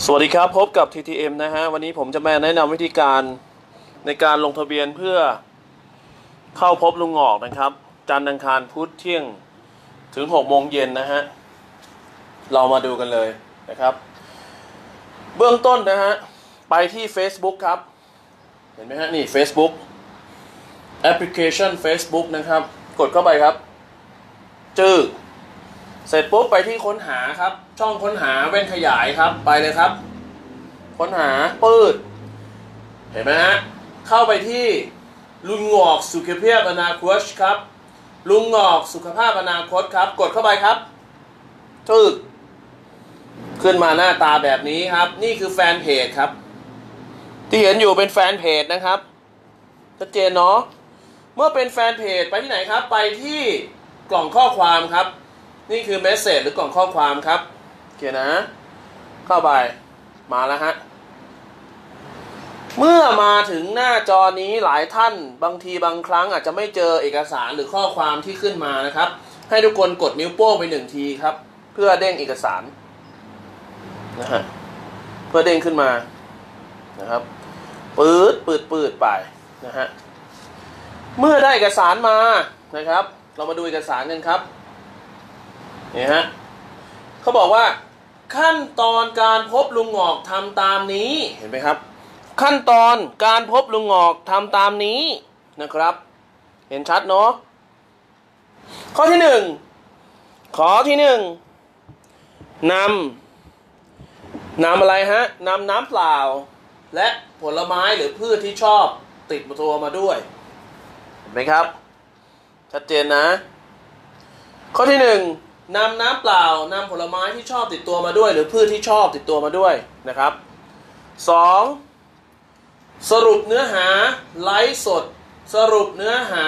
สวัสดีครับ พบกับ TTM นะฮะ วันนี้ผมจะมาแนะนำวิธีการในการลงทะเบียนเพื่อเข้าพบลุงหงอกนะครับ จันทร์อังคารพุธเที่ยงถึง6โมงเย็นนะฮะ เรามาดูกันเลยนะครับ เบื้องต้นนะฮะ ไปที่ Facebook ครับ เห็นไหมฮะ นี่ Facebook แอปพลิเคชัน Facebook นะครับ กดเข้าไปครับ จื้อ เสร็จปุ๊บไปที่ค้นหาครับ ช่องค้นหาเว้นขยายครับ ไปเลยครับ ค้นหาปืดเห็นไหมฮะเข้าไปที่ลุงหงอกสุขภาพอนาคตครับ ลุงหงอกสุขภาพอนาคตครับ กดเข้าไปครับตึกขึ้นมาหน้าตาแบบนี้ครับ นี่คือแฟนเพจครับ ที่เห็นอยู่เป็นแฟนเพจนะครับชัดเจนเนาะเมื่อเป็นแฟนเพจไปที่ไหนครับ ไปที่กล่องข้อความครับ นี่คือเมสเซจหรือกล่องข้อความครับโอเคนะ เข้าไปมาแล้วฮะ เมื่อมาถึงหน้าจอนี้หลายท่านบางทีบางครั้งอาจจะไม่เจอเอกสารหรือข้อความที่ขึ้นมานะครับ ให้ทุกคนกดนิ้วโป้งไปหนึ่งทีครับ เพื่อเด้งเอกสารนะฮะเพื่อเด้งขึ้นมานะครับปืดปืดปืดไปนะฮะเมื่อได้เอกสารมานะครับ เรามาดูเอกสารกันครับ นี่ฮะเขาบอกว่าขั้นตอนการพบลุงหงอกทำตามนี้เห็นไหมครับ ขั้นตอนการพบลุงหงอกทำตามนี้นะครับ เห็นชัดเนาะข้อที่หนึ่งขอที่หนึ่งนำนำอะไรฮะนำน้ำเปล่า และผลไม้หรือพืชที่ชอบติดตัวมาด้วย เห็นไหมครับ ชัดเจนนะ ข้อที่หนึ่ง นำน้ำเปล่านำผลไม้ที่ชอบติดตัวมาด้วย หรือพืชที่ชอบติดตัวมาด้วยนะครับสองสรุปเนื้อหาไลฟ์สด สรุปเนื้อหา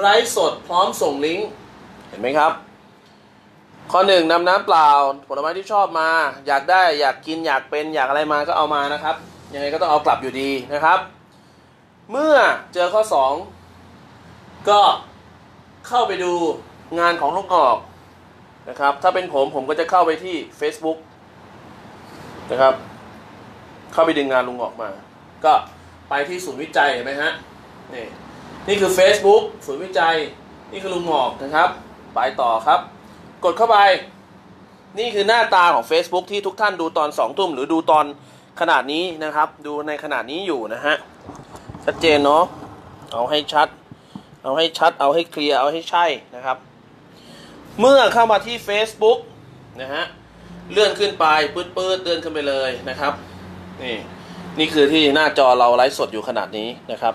ไลฟ์สด พร้อมส่งลิงก์เห็นไหมครับ ข้อหนึ่งนำน้ำเปล่า ผลไม้ที่ชอบมา อยากได้อยากกินอยากเป็นอยากอะไรมาก็เอามานะครับ ยังไงก็ต้องเอากลับอยู่ดีนะครับ เมื่อเจอข้อสองก็เข้าไปดูงานของลูกกอก นะครับ ถ้าเป็นผมผมก็จะเข้าไปที่ Facebook นะครับ เข้าไปดึงงานลุงออกมา ก็ไปที่ศูนย์วิจัยเห็นไหมฮะนี่นี่คือ Facebook ศูนย์วิจัย นี่คือลุงหงอกนะครับ ไปต่อครับ กดเข้าไป นี่คือหน้าตาของ Facebook ที่ทุกท่านดูตอน2ทุ่มหรือดูตอนขนาดนี้นะครับ ดูในขนาดนี้อยู่นะฮะชัดเจนเนาะเอาให้ชัด เอาให้ชัด เอาให้เคลียร์เอาให้ใช่นะครับ เมื่อเข้ามาที่ Facebook นะฮะเลื่อนขึ้นไปปื๊ดปื๊ดเลื่อนขึ้นไปเลยนะครับ นี่นี่คือที่หน้าจอเราไลฟ์สดอยู่ขนาดนี้นะครับ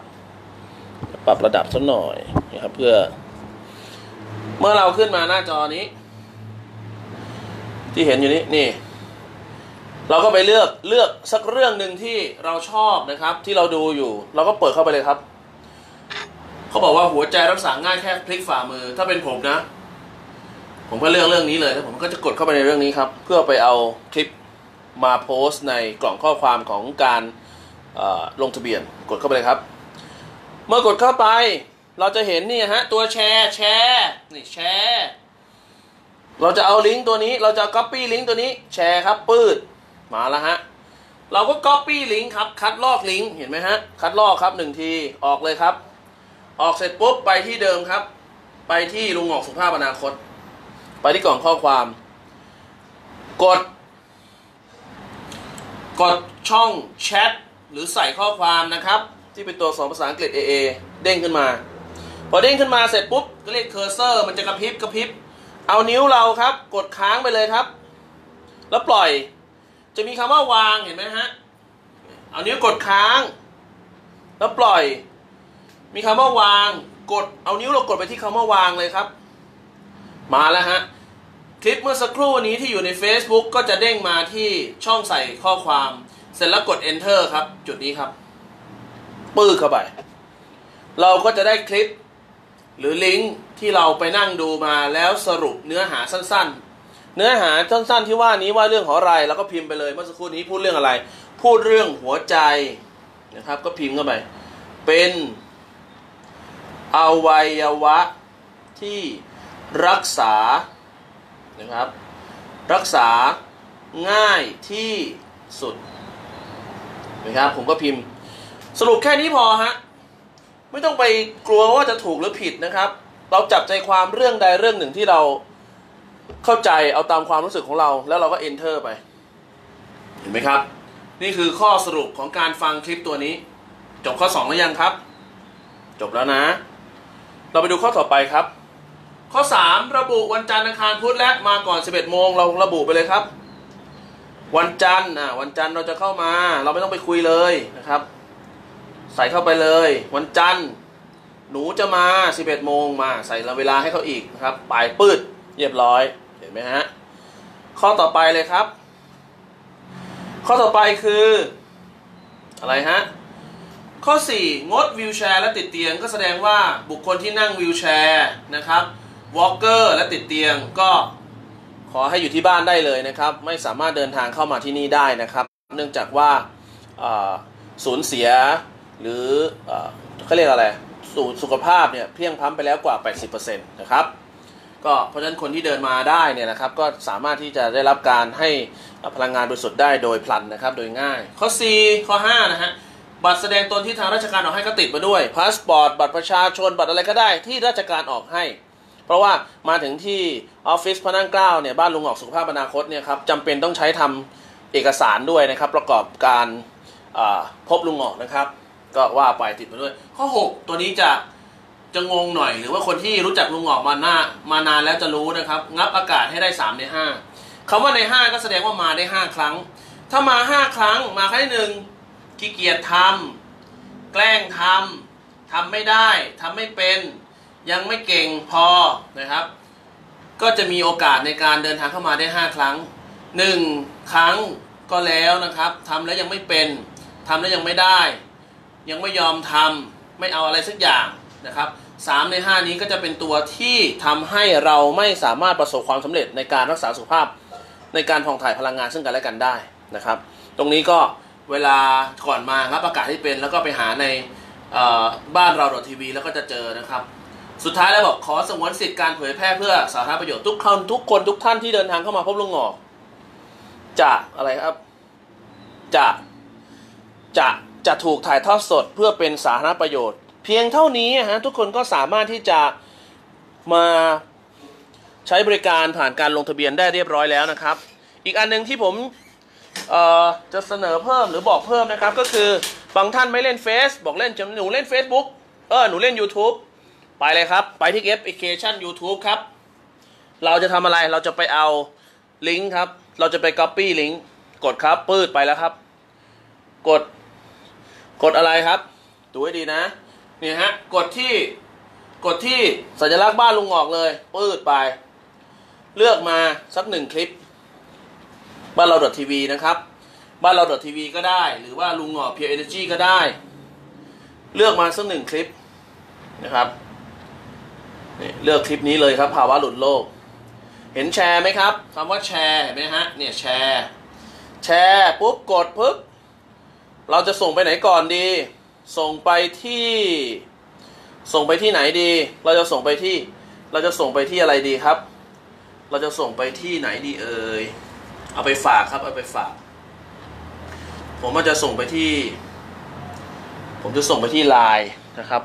ปรับระดับสักหน่อยนะครับเพื่อ เมื่อเราขึ้นมาหน้าจอนี้ ที่เห็นอยู่นี้นี่ เราก็ไปเลือกเลือกสักเรื่องหนึ่งที่เราชอบนะครับ ที่เราดูอยู่ เราก็เปิดเข้าไปเลยครับเขาบอกว่าหัวใจรักษาง่ายแค่พลิกฝ่ามือ ถ้าเป็นผมนะ ผมก็เลือกเรื่องนี้เลยแล้วผมก็จะกดเข้าไปในเรื่องนี้ครับ เพื่อไปเอาคลิปมาโพสต์ในกล่องข้อความของการลงทะเบียนกดเข้าไปเลยครับ เมื่อกดเข้าไป เราจะเห็นนี่ฮะตัวแชร์แชร์นี่แชร์เราจะเอาลิงก์ตัวนี้เราจะ copy ลิงก์ตัวนี้แชร์ครับปืดมาแล้วฮะเราก็ copy ลิงก์ครับ คัดลอกลิงก์เห็นไหมฮะคัดลอกครับหนึ่งทีออกเลยครับ ออกเสร็จปุ๊บไปที่เดิมครับ ไปที่ลุงหงอกสุภาพอนาคต ไปที่กล่องข้อความ กด กดช่องแชทหรือใส่ข้อความนะครับ ที่เป็นตัวสองภาษาอังกฤษ AA เด้งขึ้นมา พอเด้งขึ้นมาเสร็จปุ๊บก็เรียกเคอร์เซอร์มันจะกระพริบกระพริบเอานิ้วเราครับ กดค้างไปเลยครับ แล้วปล่อย จะมีคำว่าวางเห็นไหมฮะเอานิ้วกดค้าง แล้วปล่อย มีคำว่าวาง กดเอานิ้วเรากดไปที่คำว่าวางเลยครับ มาแล้วฮะ คลิปเมื่อสักครู่นี้ที่อยู่ใน Facebook ก็จะเด้งมาที่ช่องใส่ข้อความ เสร็จแล้วกด Enter ครับ จุดนี้ครับ ปื้อเข้าไป เราก็จะได้คลิป หรือลิงก์ที่เราไปนั่งดูมาแล้วสรุปเนื้อหาสั้นๆ เนื้อหาสั้นๆที่ว่านี้ว่าเรื่องของอะไร แล้วก็พิมพ์ไปเลยเมื่อสักครู่นี้พูดเรื่องอะไร พูดเรื่องหัวใจนะครับ ก็พิมพ์เข้าไป เป็นอวัยวะที่รักษา นะครับ รักษาง่ายที่สุดนะครับผมก็พิมพ์ สรุปแค่นี้พอฮะไม่ต้องไปกลัวว่าจะถูกหรือผิดนะครับ เราจับใจความเรื่องใดเรื่องหนึ่งที่เราเข้าใจเอาตามความรู้สึกของเรา แล้วเราก็ enter ไป เห็นไหมครับ นี่คือข้อสรุปของการฟังคลิปตัวนี้ จบข้อ2แล้วยังครับ จบแล้วนะ เราไปดูข้อต่อไปครับ ข้อ 3 ระบุวันจันทร์อังคารพุธและมาก่อน 11โมงเราระบุไปเลยครับ วันจันทร์อะวันจันทร์เราจะเข้ามา เราไม่ต้องไปคุยเลยนะครับ ใส่เข้าไปเลย วันจันทร์หนูจะมา 11โมงมาใส่เวลาให้เขาอีกนะครับปลายปืดเรียบร้อยเห็นไหมฮะข้อต่อไปเลยครับ ข้อต่อไปคือ อะไรฮะข้อ 4 งดวิวแชร์และติดเตียงก็แสดงว่าบุคคลที่นั่งวิวแชร์นะครับ วอล์กเกอร์และติดเตียงก็ขอให้อยู่ที่บ้านได้เลยนะครับ ไม่สามารถเดินทางเข้ามาที่นี่ได้นะครับ เนื่องจากว่าสูญเสียหรือเขาเรียกอะไรสุขภาพเนี่ยเพลี่ยงพล้ำไปแล้วกว่า 80%นะครับก็เพราะฉะนั้นคนที่เดินมาได้เนี่ยนะครับก็สามารถที่จะได้รับการให้พลังงานบริสุทธิ์ได้โดยพลันนะครับ โดยง่าย ข้อ 4 ข้อ 5 นะฮะบัตรแสดงตนที่ทางราชการออกให้ก็ติดมาด้วยพาสปอร์ตบัตรประชาชนบัตรอะไรก็ได้ที่ราชการออกให้ เพราะว่ามาถึงที่ออฟฟิศพระนั่งเกล้าเนี่ยบ้านลุงหงอกสุขภาพอนาคตเนี่ยครับจำเป็นต้องใช้ทำเอกสารด้วยนะครับ ประกอบการพบลุงออกนะครับ ก็ว่าไปติดมาด้วย ข้อ 6 ตัวนี้จะจะงงหน่อย หรือว่าคนที่รู้จักลุงออกมาหน้ามานานแล้วจะรู้นะครับ งับอากาศให้ได้ 3 ใน 5คำว่าใน 5 ก็แสดงว่ามาได้ 5 ครั้ง ถ้ามา 5 ครั้งมาครั้งหนึ่งขี้เกียจทำแกล้งทำทำไม่ได้ทำไม่เป็น ยังไม่เก่งพอนะครับ ก็จะมีโอกาสในการเดินทางเข้ามาได้ 5 ครั้ง 1 ครั้งก็แล้วนะครับทำแล้วยังไม่เป็นทำแล้วยังไม่ได้ ยังไม่ยอมทำไม่เอาอะไรสักอย่างนะครับ3ใน 5 นี้ก็จะเป็นตัวที่ทำให้เราไม่สามารถประสบความสำเร็จในการรักษาสุขภาพ ในการผ่องถ่ายพลังงานซึ่งกันและกันได้นะครับ ตรงนี้ก็เวลาก่อนมารับประกาศที่เป็นแล้วก็ไปหาในบ้านเราดอททีวีแล้วก็จะเจอนะครับ สุดท้ายแล้วบอกขอสงวนสิทธิ์การเผยแพร่เพื่อสาธารณประโยชน์ทุกคนทุกคนทุกท่านที่เดินทางเข้ามาพบลุงหงอกจะอะไรครับจะจะจะถูกถ่ายทอดสดเพื่อเป็นสาธารณประโยชน์ เพียงเท่านี้ฮะทุกคนก็สามารถที่จะมาใช้บริการผ่านการลงทะเบียนได้เรียบร้อยแล้วนะครับ อีกอันหนึ่งที่ผมจะเสนอเพิ่มหรือบอกเพิ่มนะครับ ก็คือบางท่านไม่เล่นเฟซบอกเล่นหนูเล่น Facebook เออหนูเล่น YouTube ไปเลยครับ ไปที่แอปพลิเคชัน YouTube ครับ เราจะทำอะไรเราจะไปเอาลิงก์ครับ เราจะไป Copy ลิงก์กดครับปืดไปแล้วครับ กด กดอะไรครับ ดูให้ดีนะนี่ฮะกดที่กดที่สัญลักษณ์บ้านลุงออกเลยปืดไป เลือกมาสักหนึ่งคลิป บ้านเราดทีวีนะครับ บ้านเราดทีวีก็ได้ หรือว่าลุงหงอเพียวเอเนจีก็ได้ เลือกมาสักหนึ่งคลิปนะครับ นี่เลือกคลิปนี้เลยครับ ภาวะหลุดโลก เห็นแชร์ไหมครับคำว่าแชร์เห็นไหมฮะเนี่ยแชร์ แชร์ปุ๊บกดปึ๊บเราจะส่งไปไหนก่อนดี ส่งไปที่ ส่งไปที่ไหนดี เราจะส่งไปที่ เราจะส่งไปที่อะไรดีครับ เราจะส่งไปที่ไหนดีเอ่ยเอาไปฝากครับ เอาไปฝาก ผมก็จะส่งไปที่ ผมจะส่งไปที่ไลน์นะครับ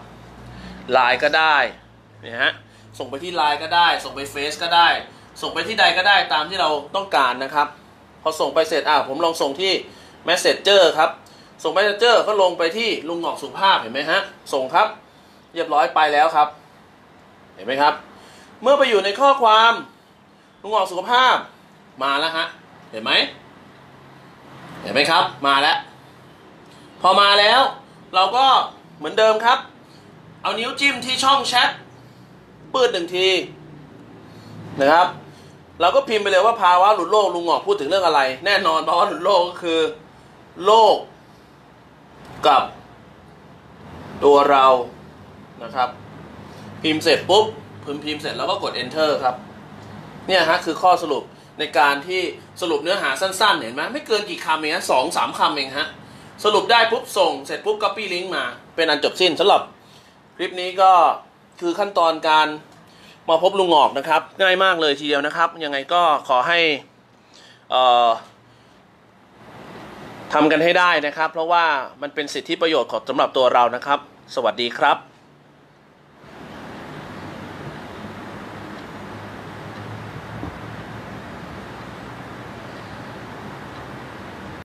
ไลน์ก็ได้ นี่ฮะส่งไปที่ไลน์ก็ได้ ส่งไปเฟซก็ได้ ส่งไปที่ใดก็ได้ตามที่เราต้องการนะครับ พอส่งไปเสร็จอ่าผมลองส่งที่ Messenger ครับ ส่ง Messenger ก็ลงไปที่ลุงหงอกสุภาพเห็นไหมฮะ ส่งครับ เรียบร้อยไปแล้วครับ เห็นไหมครับ เมื่อไปอยู่ในข้อความลุงหงอกสุขภาพมาแล้วฮะ เห็นไหม เห็นไหมครับ มาแล้ว พอมาแล้ว เราก็เหมือนเดิมครับ เอานิ้วจิ้มที่ช่องแชท ปื้ดหนึ่งทีนะครับ เราก็พิมพ์ไปเลยว่าภาวะหลุดโลกลุงหงอกพูดถึงเรื่องอะไร แน่นอนภาวะหลุดโลกก็คือ โลกกับตัวเรานะครับ พิมพ์เสร็จปุ๊บพิมพ์พิมพ์เสร็จแล้วก็กด enter ครับ เนี่ยฮะคือข้อสรุปในการที่สรุปเนื้อหาสั้นๆ เห็นไหมไม่เกินกี่คำเองฮะสองสามคำเองฮะสรุปได้ปุ๊บส่งเสร็จปุ๊บ copy link มาเป็นอันจบสิ้นสำหรับคลิปนี้ก็ คือขั้นตอนการมาพบลุงหงอกนะครับ ง่ายมากเลยทีเดียวนะครับ ยังไงก็ขอให้ทำกันให้ได้นะครับ เพราะว่ามันเป็นสิทธิประโยชน์ของสำหรับตัวเรานะครับ สวัสดีครับ